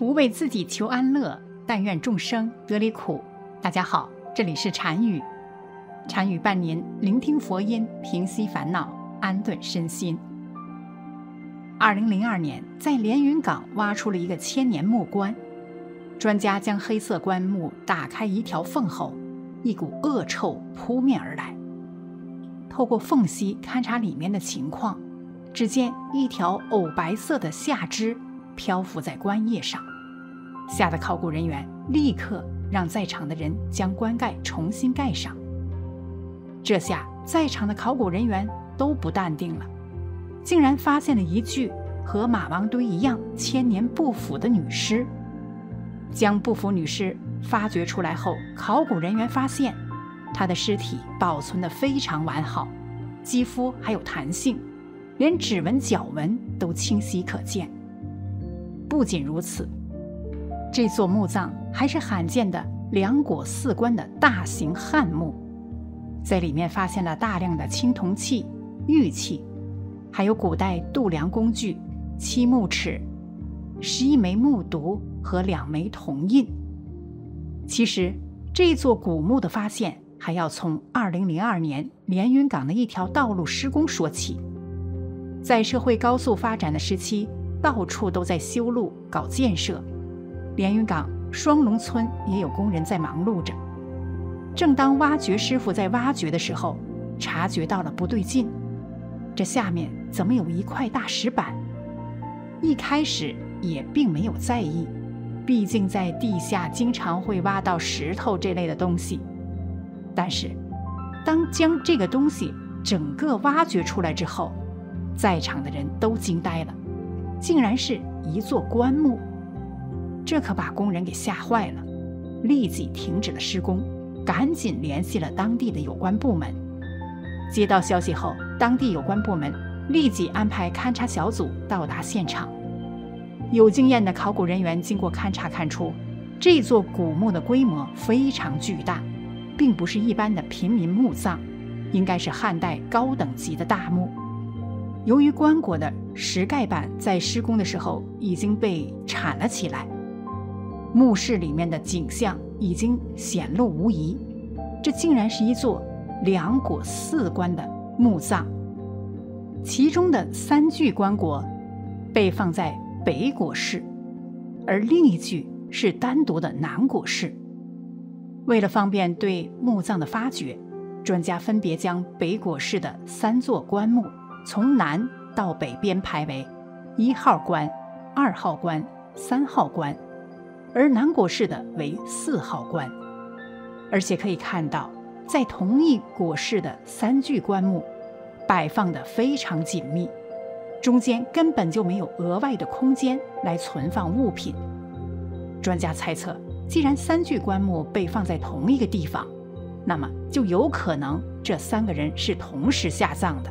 不为自己求安乐，但愿众生得离苦。大家好，这里是禅语，禅语伴您聆听佛音，平息烦恼，安顿身心。二零零二年，在连云港挖出了一个千年木棺，专家将黑色棺木打开一条缝后，一股恶臭扑面而来。透过缝隙勘察里面的情况，只见一条藕白色的下肢漂浮在棺叶上。吓得考古人员立刻让在场的人将棺盖重新盖上。这下在场的考古人员都不淡定了，竟然发现了一具和马王堆一样千年不腐的女尸。将不腐女尸发掘出来后，考古人员发现，她的尸体保存得非常完好，肌肤还有弹性，连指纹、脚纹都清晰可见。不仅如此。这座墓葬还是罕见的两椁四棺的大型汉墓，在里面发现了大量的青铜器、玉器，还有古代度量工具、漆木尺、十一枚木牍和两枚铜印。其实，这座古墓的发现还要从2002年连云港的一条道路施工说起。在社会高速发展的时期，到处都在修路、搞建设。连云港双龙村也有工人在忙碌着。正当挖掘师傅在挖掘的时候，察觉到了不对劲，这下面怎么有一块大石板？一开始也并没有在意，毕竟在地下经常会挖到石头这类的东西。但是，当将这个东西整个挖掘出来之后，在场的人都惊呆了，竟然是一座棺木。这可把工人给吓坏了，立即停止了施工，赶紧联系了当地的有关部门。接到消息后，当地有关部门立即安排勘察小组到达现场。有经验的考古人员经过勘察看出，这座古墓的规模非常巨大，并不是一般的平民墓葬，应该是汉代高等级的大墓。由于棺椁的石盖板在施工的时候已经被铲了起来。墓室里面的景象已经显露无遗，这竟然是一座两椁四棺的墓葬。其中的三具棺椁被放在北椁室，而另一具是单独的南椁室。为了方便对墓葬的发掘，专家分别将北椁室的三座棺木从南到北边排为一号棺、二号棺、三号棺。而南椁室的为四号棺，而且可以看到，在同一椁室的三具棺木摆放的非常紧密，中间根本就没有额外的空间来存放物品。专家猜测，既然三具棺木被放在同一个地方，那么就有可能这三个人是同时下葬的。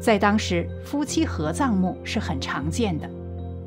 在当时，夫妻合葬墓是很常见的，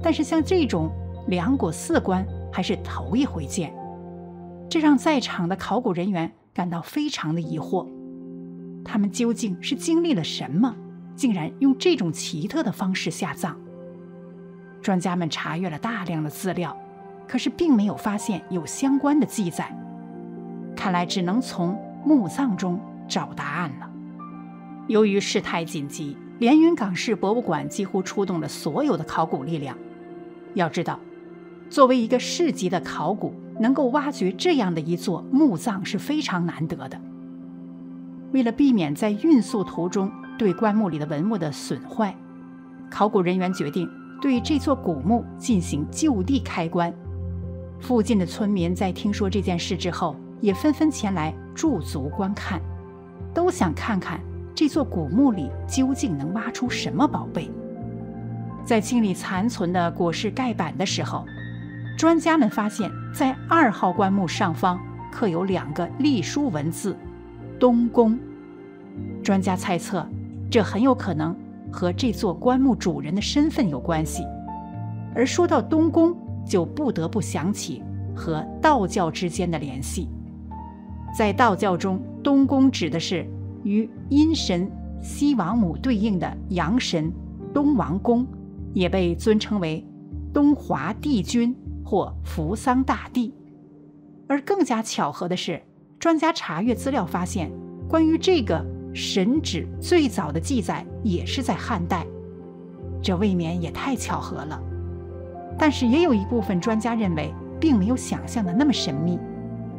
但是像这种。两椁四棺还是头一回见，这让在场的考古人员感到非常的疑惑。他们究竟是经历了什么，竟然用这种奇特的方式下葬？专家们查阅了大量的资料，可是并没有发现有相关的记载。看来只能从墓葬中找答案了。由于事态紧急，连云港市博物馆几乎出动了所有的考古力量。要知道。作为一个市级的考古，能够挖掘这样的一座墓葬是非常难得的。为了避免在运送途中对棺木里的文物的损坏，考古人员决定对这座古墓进行就地开棺。附近的村民在听说这件事之后，也纷纷前来驻足观看，都想看看这座古墓里究竟能挖出什么宝贝。在清理残存的椁室盖板的时候，专家们发现，在二号棺木上方刻有两个隶书文字“东宫”。专家猜测，这很有可能和这座棺木主人的身份有关系。而说到东宫，就不得不想起和道教之间的联系。在道教中，东宫指的是与阴神西王母对应的阳神东王公，也被尊称为东华帝君或扶桑大帝。而更加巧合的是，专家查阅资料发现，关于这个神旨最早的记载也是在汉代，这未免也太巧合了。但是也有一部分专家认为，并没有想象的那么神秘，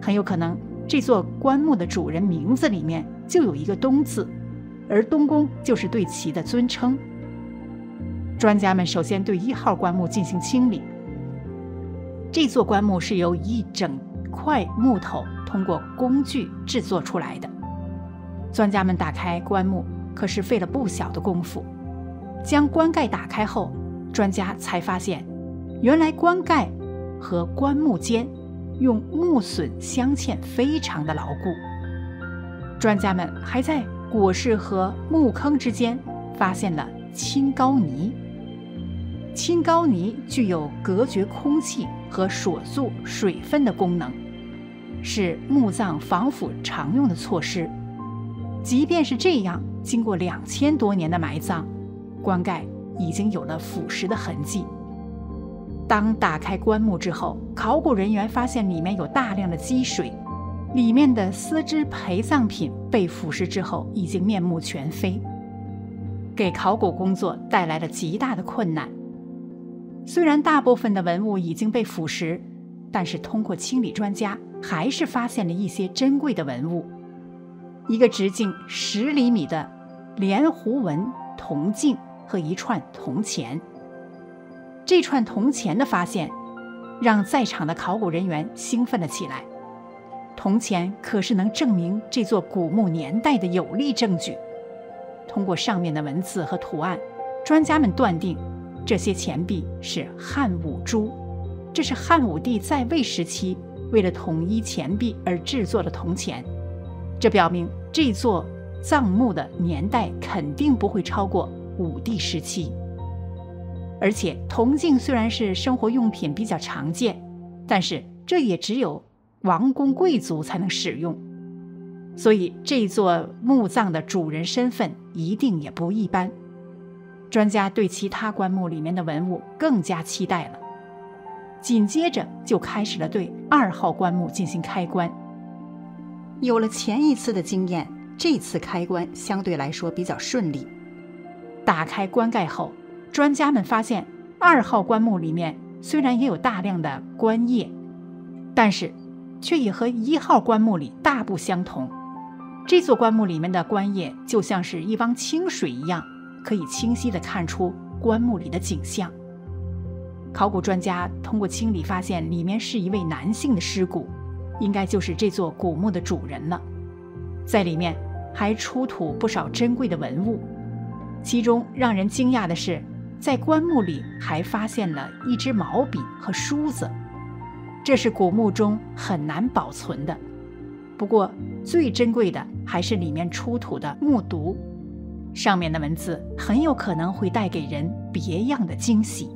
很有可能这座棺木的主人名字里面就有一个“东”字，而东宫就是对其的尊称。专家们首先对一号棺木进行清理，这座棺木是由一整。块木头通过工具制作出来的。专家们打开棺木，可是费了不小的功夫。将棺盖打开后，专家才发现，原来棺盖和棺木间用木榫镶嵌，非常的牢固。专家们还在椁室和木坑之间发现了青膏泥。青膏泥具有隔绝空气和锁住水分的功能。是墓葬防腐常用的措施。即便是这样，经过两千多年的埋葬，棺盖已经有了腐蚀的痕迹。当打开棺木之后，考古人员发现里面有大量的积水，里面的丝织陪葬品被腐蚀之后已经面目全非，给考古工作带来了极大的困难。虽然大部分的文物已经被腐蚀，但是通过清理，专家。还是发现了一些珍贵的文物，一个直径十厘米的莲弧纹铜镜和一串铜钱。这串铜钱的发现，让在场的考古人员兴奋了起来。铜钱可是能证明这座古墓年代的有力证据。通过上面的文字和图案，专家们断定这些钱币是汉武珠，这是汉武帝在位时期。为了统一钱币而制作的铜钱，这表明这座葬墓的年代肯定不会超过武帝时期。而且，铜镜虽然是生活用品比较常见，但是这也只有王公贵族才能使用，所以这座墓葬的主人身份一定也不一般。专家对其他棺木里面的文物更加期待了。紧接着就开始了对二号棺木进行开棺。有了前一次的经验，这次开棺相对来说比较顺利。打开棺盖后，专家们发现二号棺木里面虽然也有大量的棺液，但是却也和一号棺木里大不相同。这座棺木里面的棺液就像是一汪清水一样，可以清晰地看出棺木里的景象。考古专家通过清理发现，里面是一位男性的尸骨，应该就是这座古墓的主人了。在里面还出土不少珍贵的文物，其中让人惊讶的是，在棺木里还发现了一支毛笔和梳子，这是古墓中很难保存的。不过最珍贵的还是里面出土的木牍，上面的文字很有可能会带给人别样的惊喜。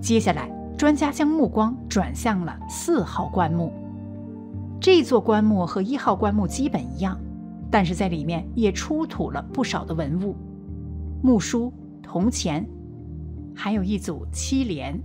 接下来，专家将目光转向了四号棺木。这座棺木和一号棺木基本一样，但是在里面也出土了不少的文物，木梳、铜钱，还有一组漆帘。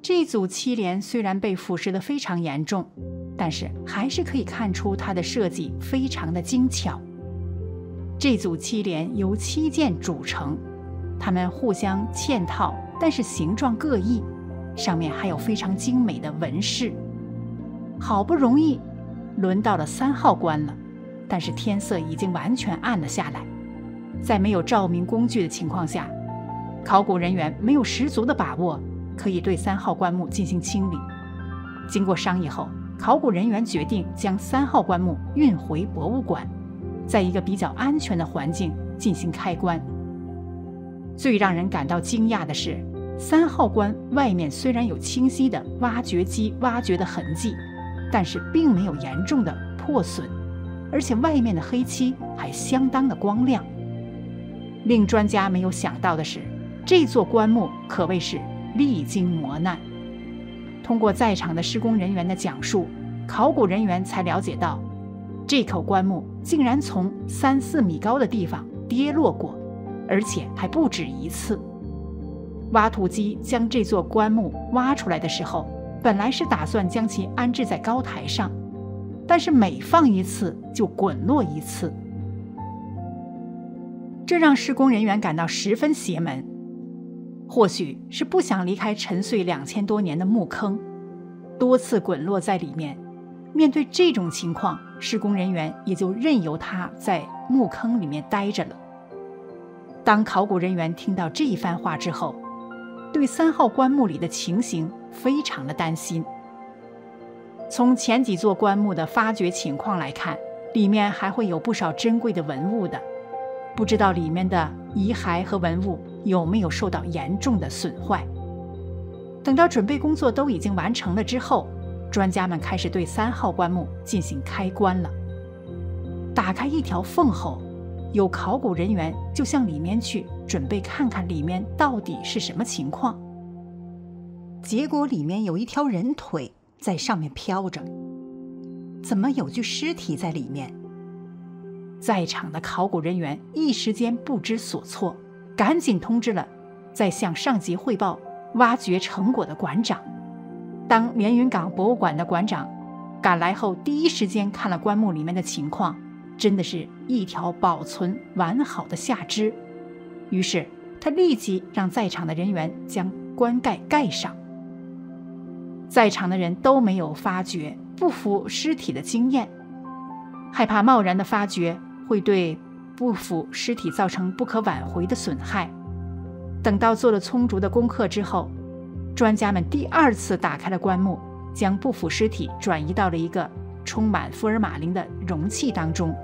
这组漆帘虽然被腐蚀的非常严重，但是还是可以看出它的设计非常的精巧。这组漆帘由七件组成，它们互相嵌套。但是形状各异，上面还有非常精美的纹饰。好不容易轮到了三号棺了，但是天色已经完全暗了下来，在没有照明工具的情况下，考古人员没有十足的把握可以对三号棺木进行清理。经过商议后，考古人员决定将三号棺木运回博物馆，在一个比较安全的环境进行开棺。最让人感到惊讶的是，三号棺外面虽然有清晰的挖掘机挖掘的痕迹，但是并没有严重的破损，而且外面的黑漆还相当的光亮。令专家没有想到的是，这座棺木可谓是历经磨难。通过在场的施工人员的讲述，考古人员才了解到，这口棺木竟然从三四米高的地方跌落过。而且还不止一次。挖土机将这座棺木挖出来的时候，本来是打算将其安置在高台上，但是每放一次就滚落一次，这让施工人员感到十分邪门。或许是不想离开沉睡两千多年的墓坑，多次滚落在里面。面对这种情况，施工人员也就任由他在墓坑里面待着了。当考古人员听到这一番话之后，对三号棺木里的情形非常的担心。从前几座棺木的发掘情况来看，里面还会有不少珍贵的文物的，不知道里面的遗骸和文物有没有受到严重的损坏。等到准备工作都已经完成了之后，专家们开始对三号棺木进行开棺了。打开一条缝后，有考古人员就向里面去。准备看看里面到底是什么情况，结果里面有一条人腿在上面飘着，怎么有具尸体在里面？在场的考古人员一时间不知所措，赶紧通知了在向上级汇报挖掘成果的馆长。当连云港博物馆的馆长赶来后，第一时间看了棺木里面的情况，真的是一条保存完好的下肢。于是，他立即让在场的人员将棺盖盖上。在场的人都没有发觉不腐尸体的经验，害怕贸然的发掘会对不腐尸体造成不可挽回的损害。等到做了充足的功课之后，专家们第二次打开了棺木，将不腐尸体转移到了一个充满福尔马林的容器当中。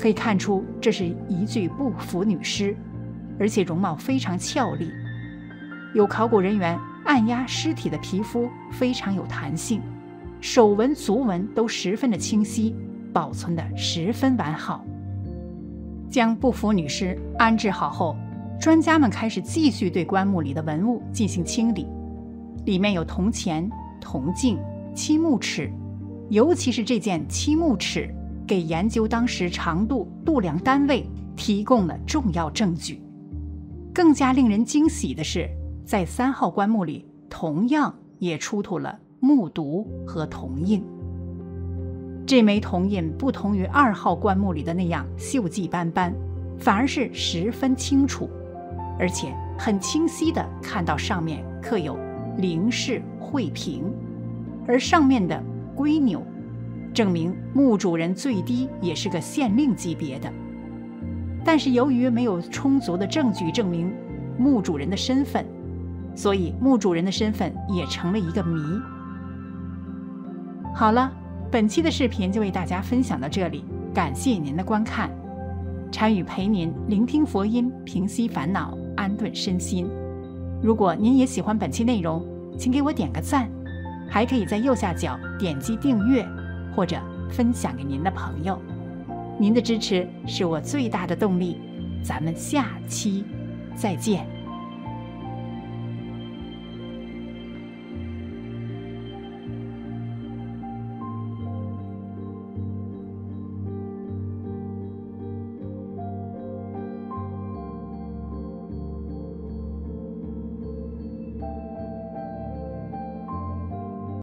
可以看出，这是一具不腐女尸。而且容貌非常俏丽，有考古人员按压尸体的皮肤非常有弹性，手纹足纹都十分的清晰，保存的十分完好。将不腐女尸安置好后，专家们开始继续对棺木里的文物进行清理，里面有铜钱、铜镜、漆木尺，尤其是这件漆木尺，给研究当时长度度量单位提供了重要证据。更加令人惊喜的是，在三号棺木里，同样也出土了木牍和铜印。这枚铜印不同于二号棺木里的那样锈迹斑斑，反而是十分清楚，而且很清晰地看到上面刻有“林氏惠平”，而上面的龟钮，证明墓主人最低也是个县令级别的。但是由于没有充足的证据证明墓主人的身份，所以墓主人的身份也成了一个谜。好了，本期的视频就为大家分享到这里，感谢您的观看。禅语陪您聆听佛音，平息烦恼，安顿身心。如果您也喜欢本期内容，请给我点个赞，还可以在右下角点击订阅或者分享给您的朋友。您的支持是我最大的动力，咱们下期再见。